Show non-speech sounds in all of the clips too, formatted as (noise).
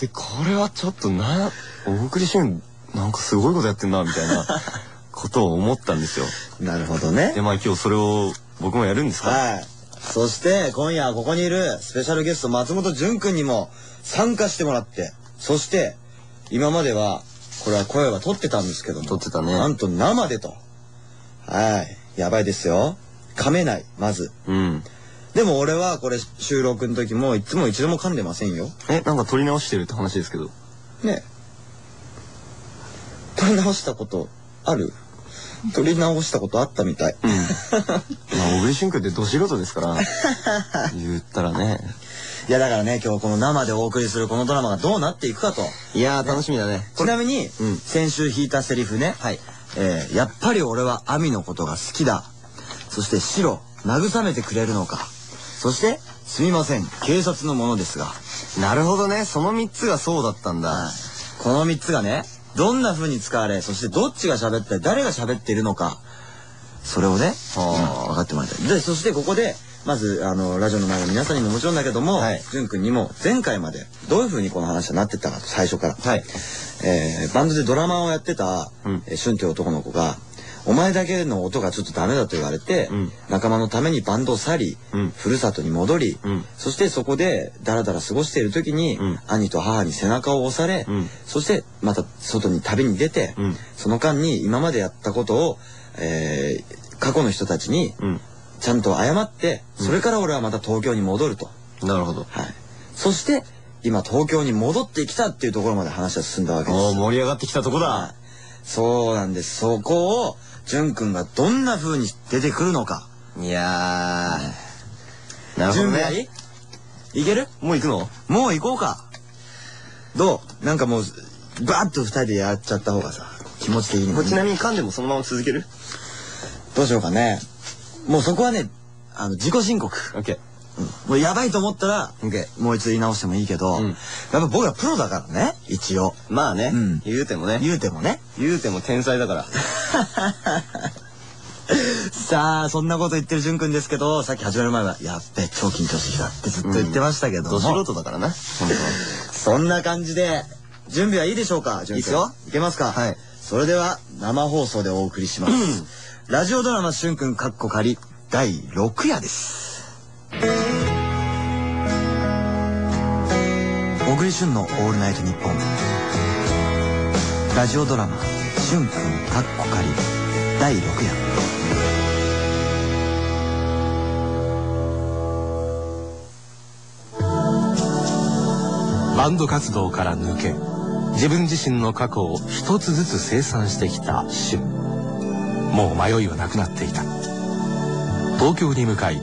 でこれはちょっとな大栗旬なんかすごいことやってんなみたいな (laughs) ことを思ったんですよ。なるほどね。でまあ今日それを僕もやるんですか。はい。そして今夜ここにいるスペシャルゲスト松本潤くんにも参加してもらってそして今まではこれは声は取ってたんですけども撮ってたね。なんと生でと。はい。やばいですよ。噛めないまず。うんでも俺はこれ収録の時もいつも一度も噛んでませんよ。えなんか撮り直してるって話ですけど。ね。取り直したことある？取り直したことあったみたい。まあ小栗旬君ってど素人ですから。(laughs) 言ったらね。いやだからね、今日この生でお送りするこのドラマがどうなっていくかと。いやー楽しみだね。ちなみに、うん。先週弾いたセリフね。はい。えーやっぱり俺は亜美のことが好きだ。そして白、慰めてくれるのか。そして、すみません、警察のものですが。なるほどね。その3つがそうだったんだ。この3つがね、どんな風に使われ、そしてどっちが喋ったり、誰が喋っているのか。それをね、はあうん。分かってもらいたい。で、そしてここで、まず、あの、ラジオの前の皆さんにももちろんだけども、はい。くんにも前回までどういう風にこの話はなってったかと、最初から。はい。えーバンドでドラマーをやってた、うん。えーシュンという男の子が、お前だけの音がちょっとダメだと言われて、うん。仲間のためにバンドを去り、うん。ふるさとに戻り、うん。そしてそこでダラダラ過ごしている時に、うん。兄と母に背中を押され、うん。そしてまた外に旅に出て、うん。その間に今までやったことを、えー過去の人たちにうん。ちゃんと謝って、それから俺はまた東京に戻ると。なるほど。はい。そして、今東京に戻ってきたっていうところまで話は進んだわけです。おー盛り上がってきたとこだ。はい。そうなんです。そこを、じゅんくんがどんな風に出てくるのか。いやー。なるほど準備はいねい？いける？もう行くの？もう行こうか。どう？なんかもう、バーッと二人でやっちゃった方がさ、気持ち的にもちなみに噛んでもそのまま続ける？どうしようかね。もうそこはね、あの、自己申告。オッケー。もうやばいと思ったら、オッケもう一度言い直してもいいけど、うん。やっぱ僕はプロだからね、一応。まあね、うん。言うてもね。言うてもね。言うても天才だからさあ、そんなこと言ってるじゅんくんですけど、さっき始まる前は、やっべ、超緊張してきたってずっと言ってましたけども、ど素人だからな本そんな感じで、準備はいいでしょうか？いいっすよ。いけますか？はい。それでは、生放送でお送りします。ラジオドラマ、しゅんくんかっこ仮、第6夜です。小栗旬のオールナイトニッポン。ラジオドラマ、しゅんくんかっこ仮、第6夜。バンド活動から抜け自分自身の過去を一つずつ清算してきたシュン。もう迷いはなくなっていた。東京に向かい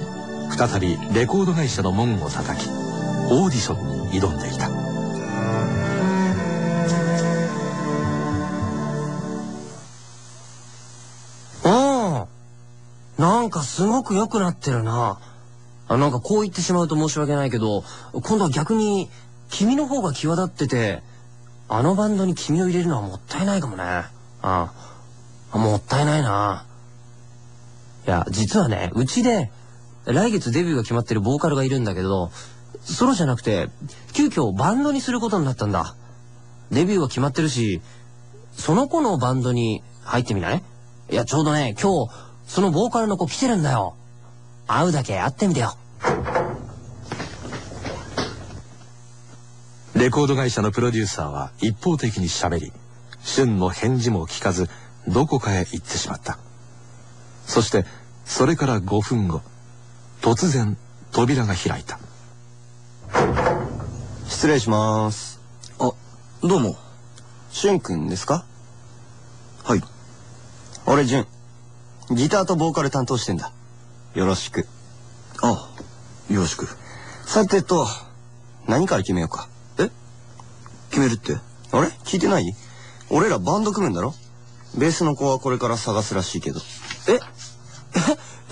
再びレコード会社の門を叩きオーディションに挑んでいた。すごく良くなってるな。あなんかこう言ってしまうと申し訳ないけど、今度は逆に君の方が際立ってて、あのバンドに君を入れるのはもったいないかもね。ああもったいないな。いや、実はね、うちで来月デビューが決まってるボーカルがいるんだけど、ソロじゃなくて、急遽バンドにすることになったんだ。デビューは決まってるし、その子のバンドに入ってみない？いや、ちょうどね、今日、そのボーカルの子来てるんだよ。会うだけ会ってみてよ。レコード会社のプロデューサーは一方的に喋りシュンの返事も聞かずどこかへ行ってしまったそしてそれから5分後突然扉が開いた失礼しますあ、どうも。しゅんくんですか？はい。俺じゅんギターとボーカル担当してんだ。よろしく。あ、よろしく。さてと何から決めようか？え？決めるって？あれ？聞いてない？俺らバンド組むんだろ？ベースの子はこれから探すらしいけど。え？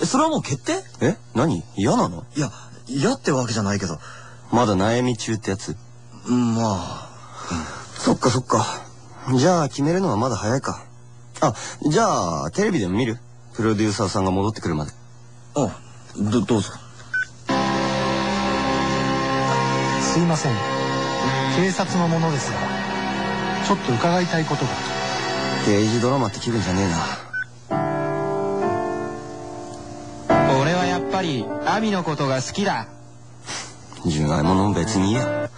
え、それはもう決定？え？何？嫌なの？いや、嫌ってわけじゃないけど。まだ悩み中ってやつ。うん、まあ。そっかそっか。じゃあ決めるのはまだ早いか。あじゃあテレビでも見る？プロデューサーさんが戻ってくるまで。あ、ど、どうぞ。すいません。警察の者ですがちょっと伺いたいことが。刑事ドラマって気分じゃねえな。俺はやっぱりアミのことが好きだ。純愛もの別にいいや。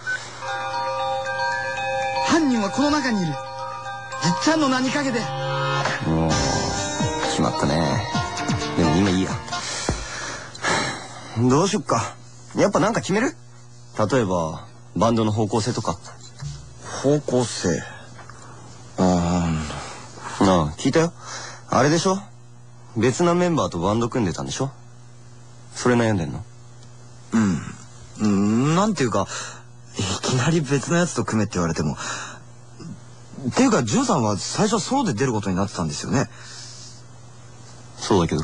犯人はこの中にいる。じっちゃんの名にかけて。もう決まったね。でも今いいや。どうしよっか。やっぱなんか決める？例えばバンドの方向性とか。方向性。あなあ聞いたよ。あれでしょ？別なメンバーとバンド組んでたんでしょ？それ悩んでんの？うん。なんていうかいきなり別のやつと組めって言われても。っていうかジュンさんは最初ソロで出ることになってたんですよねそうだけど。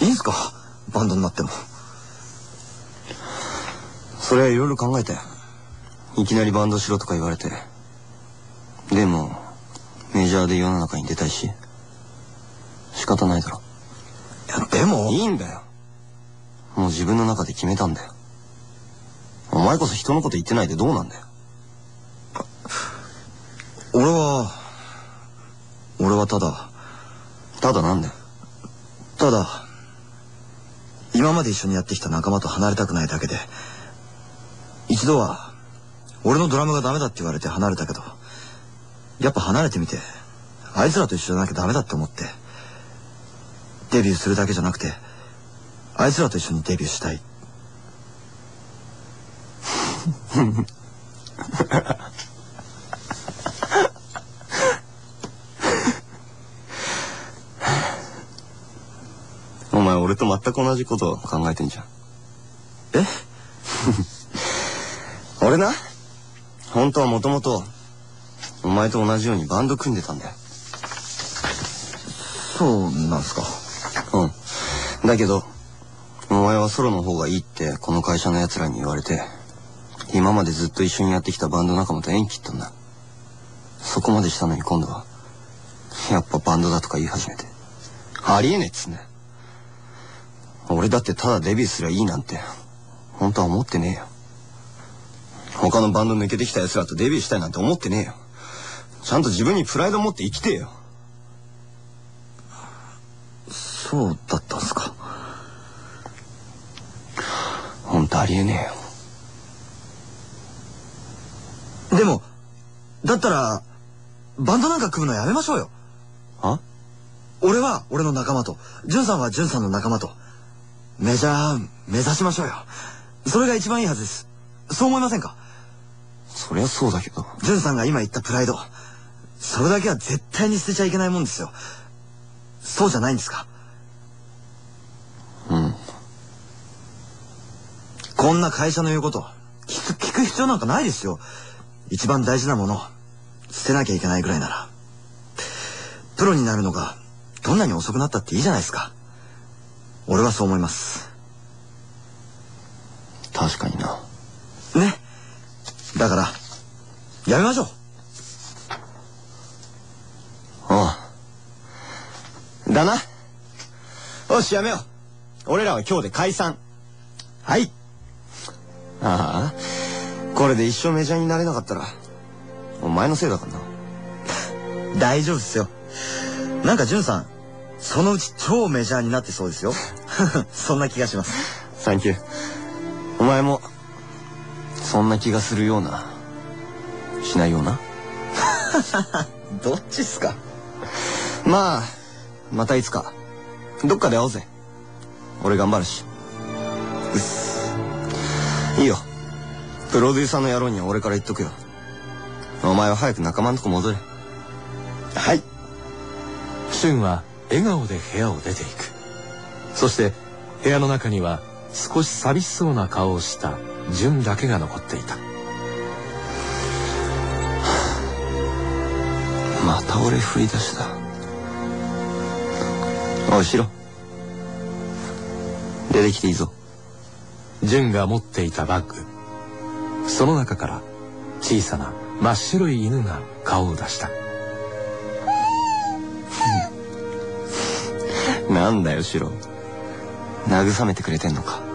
いいんすか？バンドになっても。それはいろいろ考えたよいきなりバンドしろとか言われて。でもメジャーで世の中に出たいし。仕方ないだろ。いやでも？いいんだよ。もう自分の中で決めたんだよ。お前こそ人のこと言ってないでどうなんだよ。俺は俺はただ。ただなんだよただ今まで一緒にやってきた仲間と離れたくないだけで一度は俺のドラムがダメだって言われて離れたけどやっぱ離れてみてあいつらと一緒じゃなきゃダメだって思ってデビューするだけじゃなくてあいつらと一緒にデビューしたい。(laughs) 俺と全く同じことを考えてんじゃん。え？(laughs) 俺な？本当はもともとお前と同じようにバンド組んでたんだよ。そうなんすか？うん。だけどお前はソロの方がいいってこの会社の奴らに言われて今までずっと一緒にやってきたバンド仲間と縁切ったんだ。そこまでしたのに今度はやっぱバンドだとか言い始めて。ありえねえっつうんだよ俺だってただデビューすりゃいいなんて。本当は思ってねえよ。他のバンド抜けてきた奴らとデビューしたいなんて思ってねえよ。ちゃんと自分にプライド持って生きてえよ。そうだったんすか。本当ありえねえよ。でもだったらバンドなんか組むのやめましょうよ。は？俺は俺の仲間と、ジュンさんはジュンさんの仲間と、メジャー目指しましょうよ。それが一番いいはずです。そう思いませんか？そりゃそうだけどジュンさんが今言ったプライド、それだけは絶対に捨てちゃいけないもんですよ。そうじゃないんですか？うんこんな会社の言うこと、聞く、聞く必要なんかないですよ。一番大事なもの、捨てなきゃいけないぐらいなら。プロになるのが、どんなに遅くなったっていいじゃないですか。俺はそう思います。確かになね。だから、やめましょう。ああだなよしやめよう俺らは今日で解散はいああこれで一生メジャーになれなかったらお前のせいだからな大丈夫っすよ。なんか、ジュンさん、そのうち超メジャーになってそうですよ。(laughs) (laughs) そんな気がします。サンキューお前もそんな気がするようなしないような？(laughs) どっちっすか？まあまたいつか。どっかで会おうぜ。俺頑張るし。うっす。いいよ。プロデューサーの野郎には俺から言っとくよ。お前は早く仲間のとこ戻れ。はい。俊は笑顔で部屋を出ていくそして部屋の中には少し寂しそうな顔をした純だけが残っていた。(sighs) また俺振り出しだ。おいシロ出てきていいぞ。純が持っていたバッグ。その中から小さな真っ白い犬が顔を出した。(laughs) なんだよシロ慰めてくれてんのか？